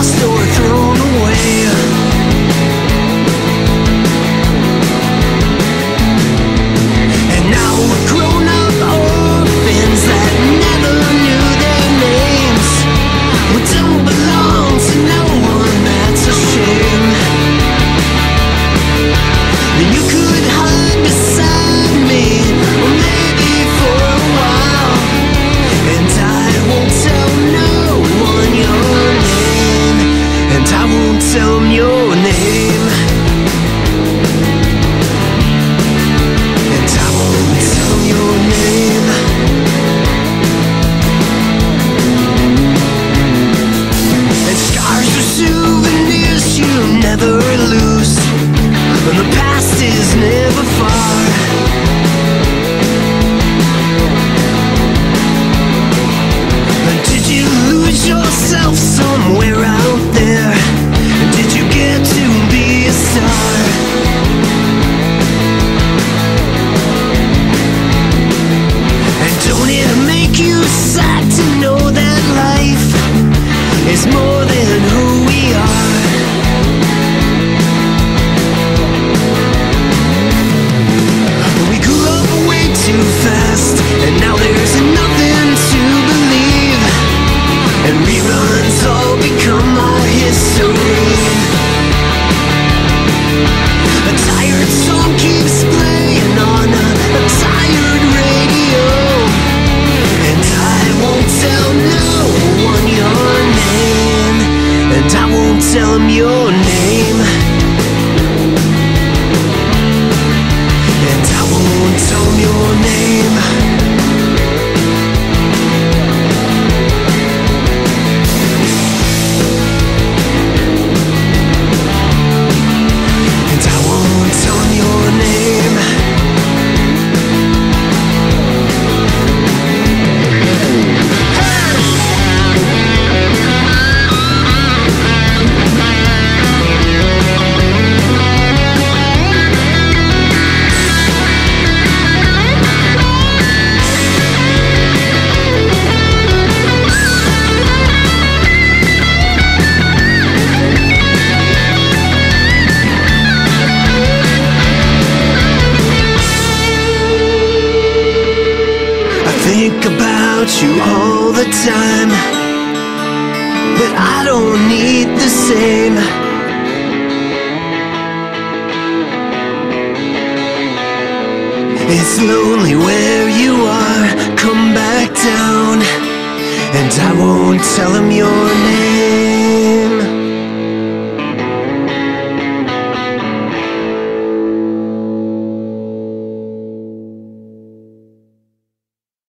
lost So mute. tell him you're think about you all the time. But I don't need the same. It's lonely where you are, come back down. And I won't tell him you're